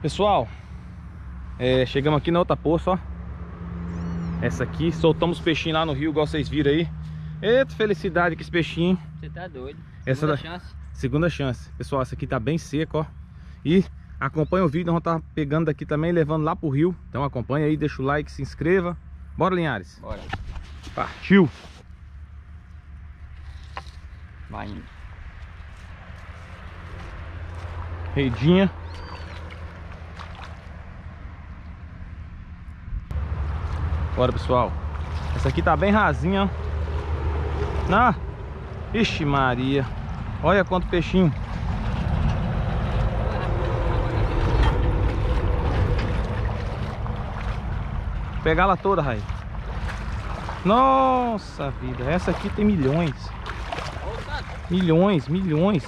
Pessoal, é, chegamos aqui na outra poça, ó. Essa aqui, soltamos peixinho lá no rio, igual vocês viram aí. Eita, felicidade com esse peixinho. Você tá doido. Essa Segunda da- chance. Segunda chance. Pessoal, essa aqui tá bem seca, ó. E acompanha o vídeo, nós vamos estar pegando daqui também, levando lá pro rio. Então acompanha aí, deixa o like, se inscreva. Bora, Linhares. Bora. Partiu. Vai indo. Redinha. Bora, pessoal. Essa aqui tá bem rasinha. Na. Ixi, Maria. Olha quanto peixinho. Pegar ela toda, Raí. Nossa vida, essa aqui tem milhões. Milhões, milhões.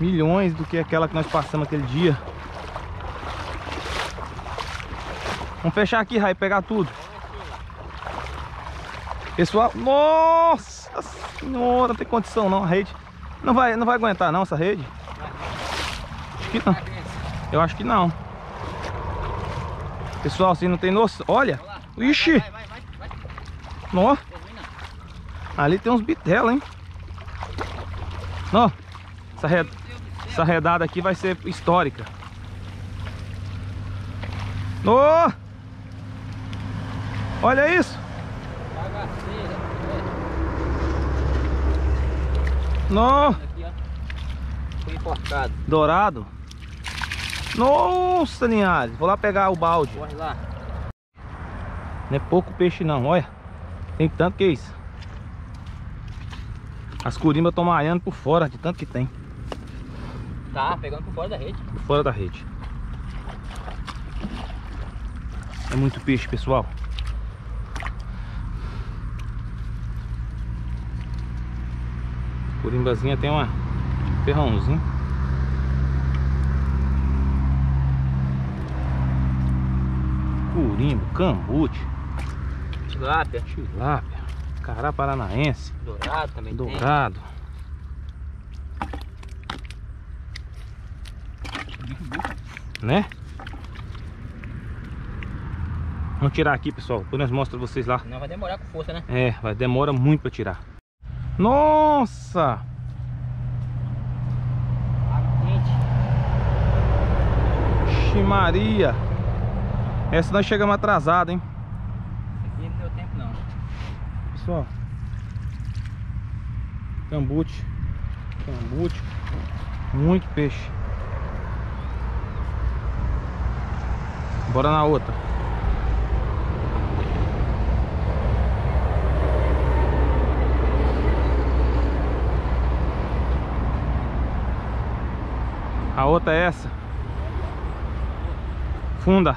milhões do que aquela que nós passamos aquele dia. Vamos fechar aqui, Rai, pegar tudo. Pessoal, nossa senhora, não tem condição não, a rede. Não vai, não vai aguentar não essa rede. Acho que não. Eu acho que não. Pessoal, assim não tem noção. Olha, ixi, Termina. ali tem uns bitela, hein. Ó, essa céu. Essa redada aqui vai ser histórica. Ô! Olha isso! No! Aqui, ó. Foi enforcado. Dourado. Nossa, Linhares. Vou lá pegar o balde. Corre lá. Não é pouco peixe não, olha. Tem tanto que é isso. As curimbas estão maiando por fora, de tanto que tem. Tá, pegando por fora da rede. Por fora da rede. É muito peixe, pessoal. Corimbazinha tem uma ferrãozinho. Curimbo, cambute, Tilápia. tilápia, cará paranaense, Dourado também tem. dourado. Né? Vamos tirar aqui, pessoal. Depois nós mostramos vocês lá. Não vai demorar com força, né? É, vai demora muito pra tirar. Nossa! Água quente. Ixi Maria! Essa nós chegamos atrasado, hein? Isso aqui não deu tempo não. Pessoal. Cambute. Cambute. Muito peixe. Bora na outra. A outra é essa. Funda.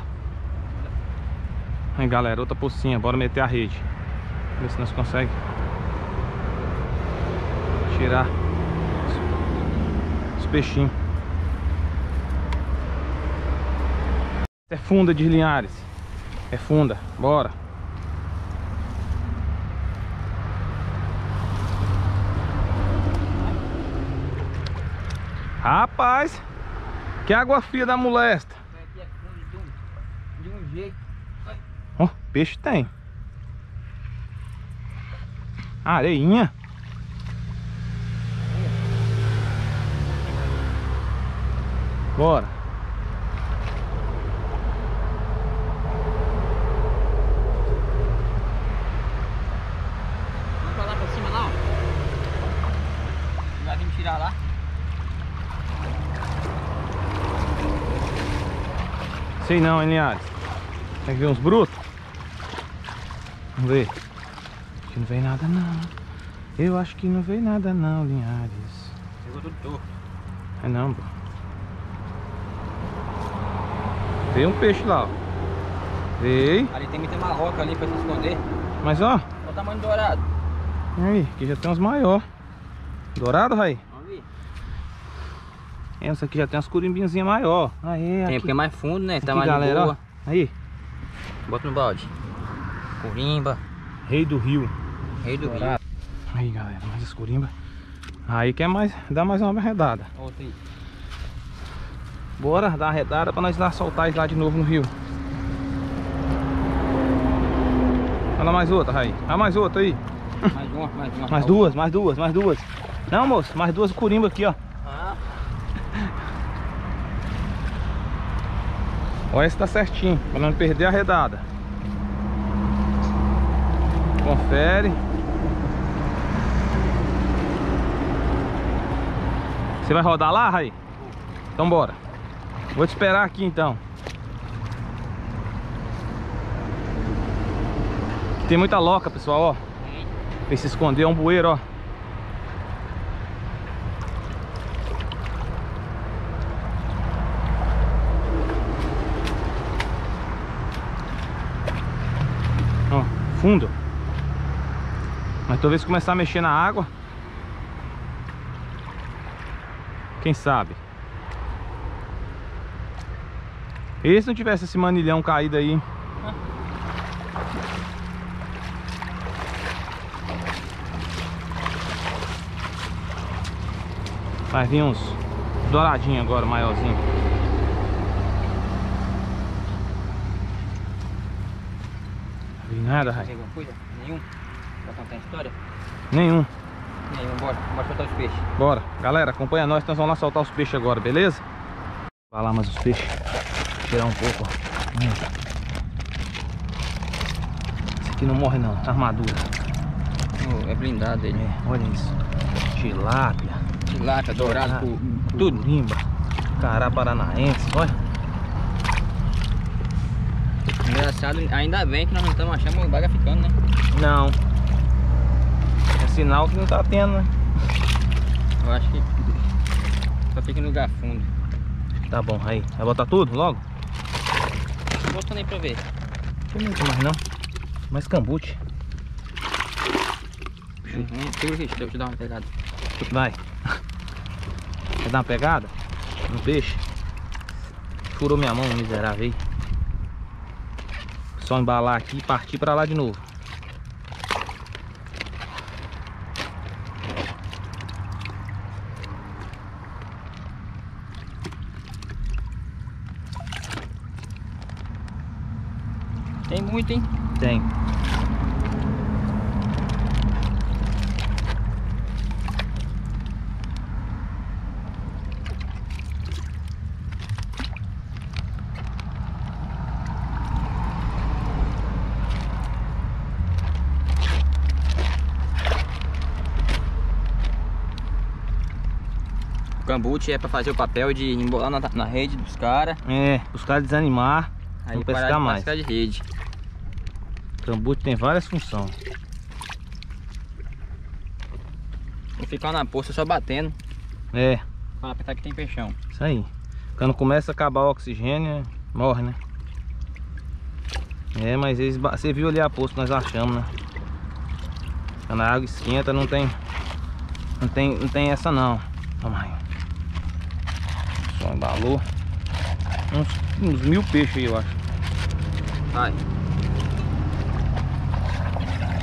Aí galera, outra pocinha. Bora meter a rede. Ver se nós conseguimos tirar os, os peixinhos. É funda de Linhares. É funda. Bora. Rapaz, que água fria da molesta. É de um jeito. Ó, peixe tem. Areinha. Bora. Vamos pra lá pra cima lá, ó. Vai vir tirar lá. Sei não, hein, Linhares. Tem que ver uns brutos. Vamos ver. Acho que não veio nada não. Eu acho que não veio nada não, Linhares. Pegou tudo torto. É não, pô. Veio um peixe lá, ó. Veio. Ali tem muita marroca ali pra se esconder. Mas ó, Olha o tamanho do dourado. aí, aqui já tem uns maior. Dourado, Raí? Essa aqui já tem umas curimbinzinhas maior. Aí, Tem porque é mais fundo, né? Tá aqui, mais galera, boa. ó. Aí, Bota no balde. Corimba. rei do rio. Rei do rio. Dourado. Aí, galera, mais as curimbas. Aí quer mais, dá mais uma arredada. Outra aí. Bora dar a redada pra nós lá soltar eles lá de novo no rio. Olha mais outra, Raí. Olha mais outra aí. Mais uma, mais uma. Mais duas, mais duas, mais duas. Não, moço, mais duas curimba aqui, ó. Ah, Olha esse tá certinho, pra não perder a redada. Confere. Você vai rodar lá, Raí? Então bora. Vou te esperar aqui então. Tem muita loca, pessoal, ó. tem. Se esconder, é um bueiro, ó. Ó, fundo. Mas talvez começar a mexer na água. Quem sabe? E se não tivesse esse manilhão caído aí? Vai vir uns douradinhos agora, maiorzinho. Não vi nada, Rai. Alguma coisa? Nenhum? Pra contar a história? Nenhum. Nenhum, bora. Bora soltar os peixes. Bora. Galera, acompanha nós, nós vamos lá soltar os peixes agora, beleza? Vai lá mais os peixes. Tirar um pouco, ó. Hum. Esse aqui não morre não, tá armadura. Oh, é blindado ele. É, olha isso. Tilápia. Tilápia, dourado, Ah, tudo. Limba. Cará paranaense, olha. Engraçado, ainda bem que nós não estamos achando o baga ficando, né? Não. É sinal que não tá tendo, né? Eu acho que só fica em lugar fundo. Tá bom, aí. Vai botar tudo logo? Botando aí pra ver. Tem muito mais não. Mais cambute. Uhum. Segura aqui, deixa eu te dar uma pegada. Vai. Quer dar uma pegada? No peixe? Furou minha mão, miserável aí. Só embalar aqui e partir pra lá de novo. Tem muito, hein? Tem. O cambute é pra fazer o papel de embolar na, na rede dos caras. É, os caras desanimar, Aí não pescar de mais. pescar de rede. Cambute tem várias funções. Vou ficar na poça só batendo. É, Pra apertar que tem peixão. isso aí. Quando começa a acabar o oxigênio, morre, né? É, mas eles, você viu ali a poça que nós achamos, né? Quando a água esquenta, não tem. Não tem, não tem essa não. Só embalou. Uns, uns mil peixes aí, eu acho. Vai.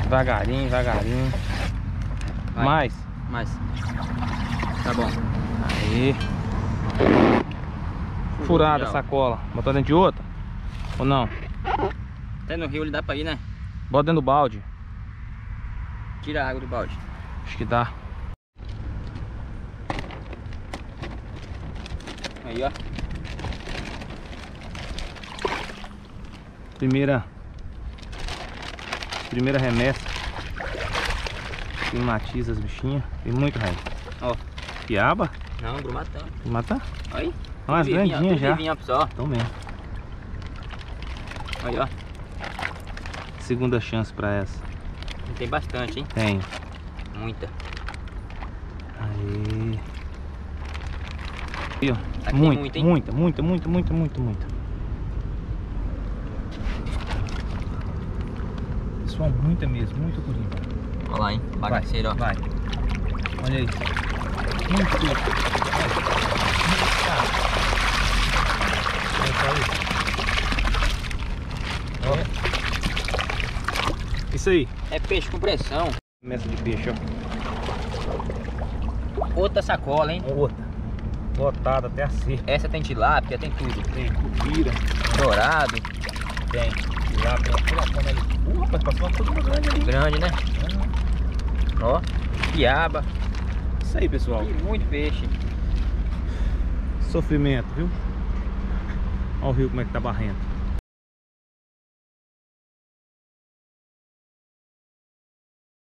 Devagarinho, devagarinho. Vai. Mais. Mais. Tá bom. Aí. Furada a sacola. Botar dentro de outra? Ou não? Até no rio ele dá pra ir, né? Bota dentro do balde. Tira a água do balde. Acho que dá. Aí, ó. Primeira. Primeira remessa. Climatiza as bichinhas. Tem muito raiz. Ó. Piaba? Não, grumatão. Vou matar? Aí. Olha as Tudo vivinho, grandinhas já. vivinho, ó, pessoal. Então mesmo. Aí, ó. Segunda chance pra essa. Tem bastante, hein? Tem. Muita. Aí. Aí, ó. Aqui tem Muita, muito, hein? muita, muita, muita, muita, muita, muita. Pessoal, muita mesmo, muita coringa. Olha lá, hein? Bagaceiro, ó. Vai. Olha isso. Muito. Isso aí. É peixe com pressão. Messa de peixe, ó. Outra sacola, hein? Outra. Lotado até a cerca. Essa tem tilápia, tem tudo. Tem cupira, Dourado, tem tilápia. Olha ali. Uh, rapaz, passou uma turma grande ali. grande, né? Ó, quiaba. Isso aí, pessoal. E muito peixe. Sofrimento, viu? Olha o rio como é que tá barrento.